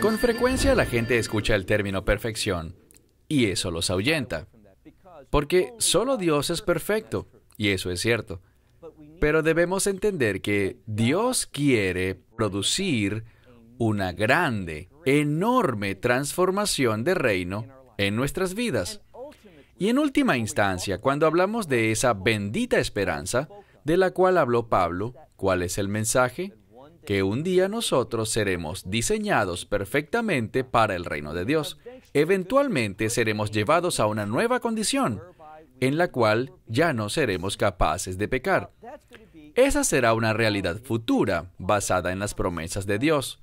Con frecuencia la gente escucha el término perfección y eso los ahuyenta, porque solo Dios es perfecto, y eso es cierto. Pero debemos entender que Dios quiere producir una grande, enorme transformación de reino en nuestras vidas. Y en última instancia, cuando hablamos de esa bendita esperanza de la cual habló Pablo, ¿cuál es el mensaje? Que un día nosotros seremos diseñados perfectamente para el reino de Dios. Eventualmente seremos llevados a una nueva condición, en la cual ya no seremos capaces de pecar. Esa será una realidad futura, basada en las promesas de Dios.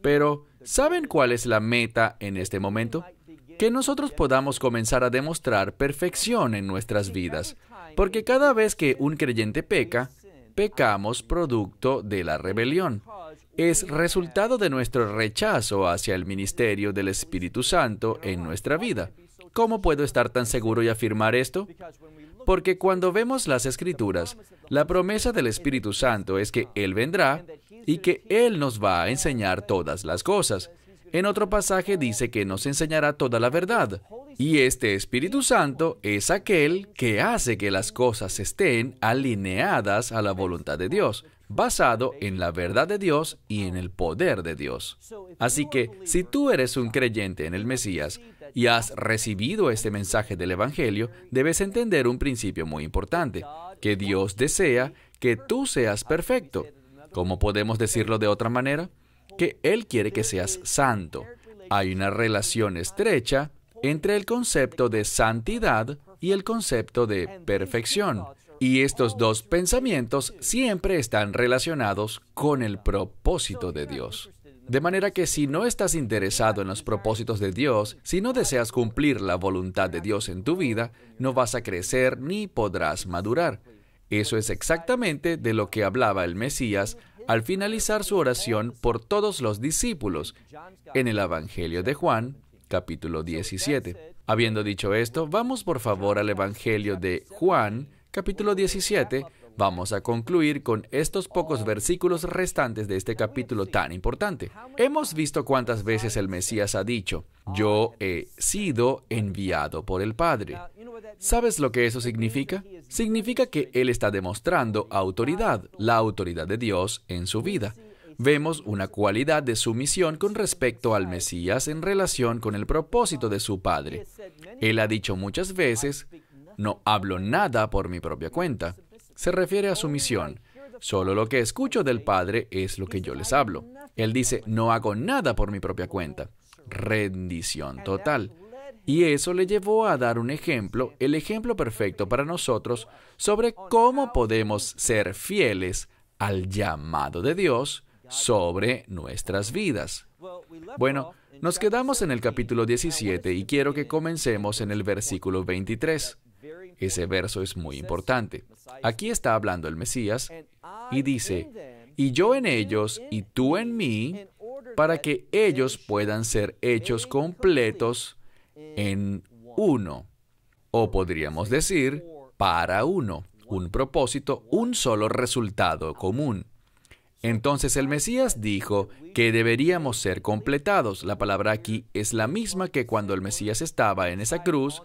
Pero, ¿saben cuál es la meta en este momento? Que nosotros podamos comenzar a demostrar perfección en nuestras vidas, porque cada vez que un creyente peca, pecamos producto de la rebelión. Es resultado de nuestro rechazo hacia el ministerio del Espíritu Santo en nuestra vida. ¿Cómo puedo estar tan seguro y afirmar esto? Porque cuando vemos las escrituras, la promesa del Espíritu Santo es que Él vendrá y que Él nos va a enseñar todas las cosas. En otro pasaje dice que nos enseñará toda la verdad. Y este Espíritu Santo es aquel que hace que las cosas estén alineadas a la voluntad de Dios, basado en la verdad de Dios y en el poder de Dios. Así que si tú eres un creyente en el Mesías y has recibido este mensaje del Evangelio, debes entender un principio muy importante, que Dios desea que tú seas perfecto. ¿Cómo podemos decirlo de otra manera? Que Él quiere que seas santo. Hay una relación estrecha entre el concepto de santidad y el concepto de perfección. Y estos dos pensamientos siempre están relacionados con el propósito de Dios. De manera que si no estás interesado en los propósitos de Dios, si no deseas cumplir la voluntad de Dios en tu vida, no vas a crecer ni podrás madurar. Eso es exactamente de lo que hablaba el Mesías al finalizar su oración por todos los discípulos en el Evangelio de Juan, capítulo 17. Habiendo dicho esto, vamos por favor al Evangelio de Juan, capítulo 17. Vamos a concluir con estos pocos versículos restantes de este capítulo tan importante. Hemos visto cuántas veces el Mesías ha dicho, yo he sido enviado por el Padre. ¿Sabes lo que eso significa? Significa que Él está demostrando autoridad, la autoridad de Dios en su vida. Vemos una cualidad de sumisión con respecto al Mesías en relación con el propósito de su Padre. Él ha dicho muchas veces, no hablo nada por mi propia cuenta se refiere a su misión. Solo lo que escucho del Padre es lo que yo les hablo. Él dice, no hago nada por mi propia cuenta. Rendición total. Y eso le llevó a dar un ejemplo, el ejemplo perfecto para nosotros, sobre cómo podemos ser fieles al llamado de Dios sobre nuestras vidas. Bueno, nos quedamos en el capítulo 17 y quiero que comencemos en el versículo 23. Ese verso es muy importante. Aquí está hablando el Mesías y dice, y yo en ellos y tú en mí, para que ellos puedan ser hechos completos en uno. O podríamos decir, para uno, un propósito, un solo resultado común. Entonces el Mesías dijo que deberíamos ser completados. La palabra aquí es la misma que cuando el Mesías estaba en esa cruz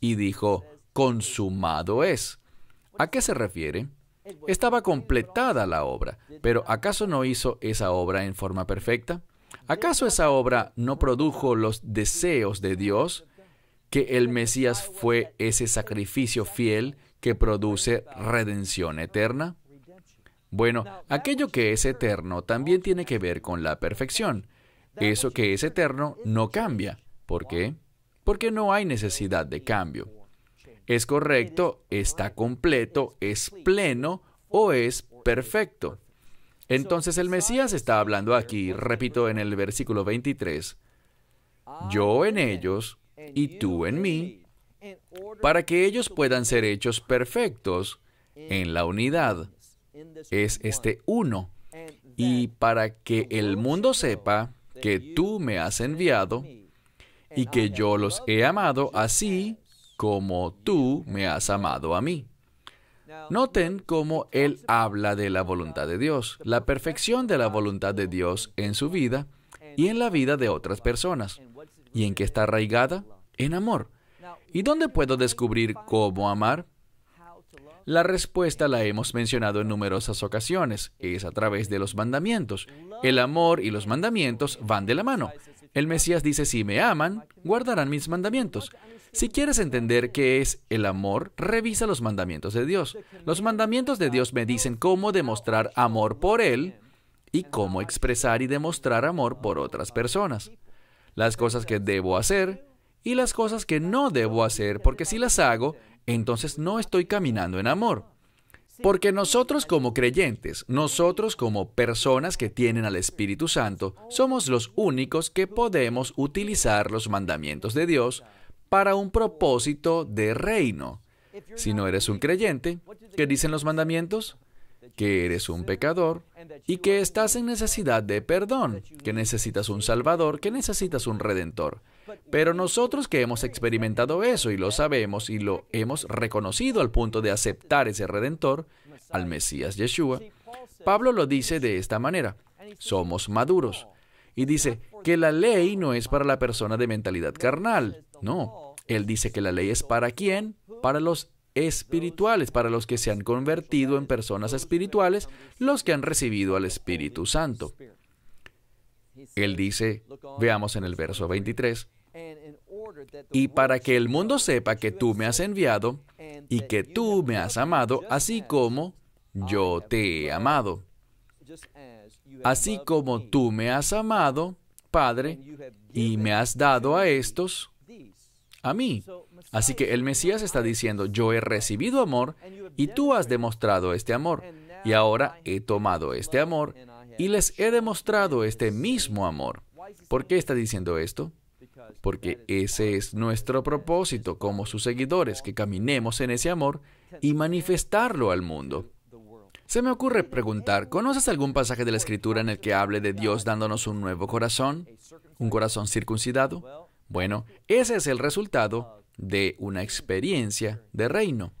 y dijo, consumado es. ¿A qué se refiere? Estaba completada la obra, pero ¿acaso no hizo esa obra en forma perfecta? ¿Acaso esa obra no produjo los deseos de Dios? ¿Que el Mesías fue ese sacrificio fiel que produce redención eterna? Bueno, aquello que es eterno también tiene que ver con la perfección. Eso que es eterno no cambia. ¿Por qué? Porque no hay necesidad de cambio es correcto, está completo, es pleno o es perfecto. Entonces el Mesías está hablando aquí, repito en el versículo 23, yo en ellos y tú en mí, para que ellos puedan ser hechos perfectos en la unidad. Es este uno. Y para que el mundo sepa que tú me has enviado y que yo los he amado así como tú me has amado a mí. Noten cómo él habla de la voluntad de Dios, la perfección de la voluntad de Dios en su vida y en la vida de otras personas. ¿Y en qué está arraigada? En amor. ¿Y dónde puedo descubrir cómo amar? La respuesta la hemos mencionado en numerosas ocasiones. Es a través de los mandamientos. El amor y los mandamientos van de la mano. El Mesías dice, si me aman, guardarán mis mandamientos. Si quieres entender qué es el amor, revisa los mandamientos de Dios. Los mandamientos de Dios me dicen cómo demostrar amor por Él y cómo expresar y demostrar amor por otras personas. Las cosas que debo hacer y las cosas que no debo hacer, porque si las hago, entonces no estoy caminando en amor. Porque nosotros como creyentes, nosotros como personas que tienen al Espíritu Santo, somos los únicos que podemos utilizar los mandamientos de Dios para un propósito de reino. Si no eres un creyente, ¿qué dicen los mandamientos? Que eres un pecador y que estás en necesidad de perdón, que necesitas un salvador, que necesitas un redentor. Pero nosotros que hemos experimentado eso y lo sabemos y lo hemos reconocido al punto de aceptar ese redentor, al Mesías Yeshua, Pablo lo dice de esta manera, somos maduros. Y dice que la ley no es para la persona de mentalidad carnal, no. Él dice que la ley es para quién? Para los espirituales, para los que se han convertido en personas espirituales, los que han recibido al Espíritu Santo. Él dice, veamos en el verso 23, y para que el mundo sepa que tú me has enviado y que tú me has amado, así como yo te he amado. Así como tú me has amado, Padre, y me has dado a estos, a mí. Así que el Mesías está diciendo, yo he recibido amor y tú has demostrado este amor. Y ahora he tomado este amor y les he demostrado este mismo amor. ¿Por qué está diciendo esto? Porque ese es nuestro propósito como sus seguidores, que caminemos en ese amor y manifestarlo al mundo. Se me ocurre preguntar, ¿conoces algún pasaje de la Escritura en el que hable de Dios dándonos un nuevo corazón? ¿Un corazón circuncidado? Bueno, ese es el resultado de una experiencia de reino.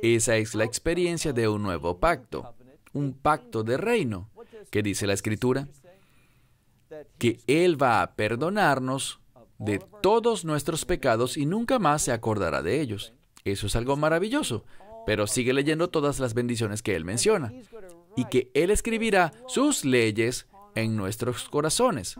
Esa es la experiencia de un nuevo pacto, un pacto de reino. ¿Qué dice la Escritura? Que Él va a perdonarnos de todos nuestros pecados y nunca más se acordará de ellos. Eso es algo maravilloso, pero sigue leyendo todas las bendiciones que Él menciona y que Él escribirá sus leyes en nuestros corazones.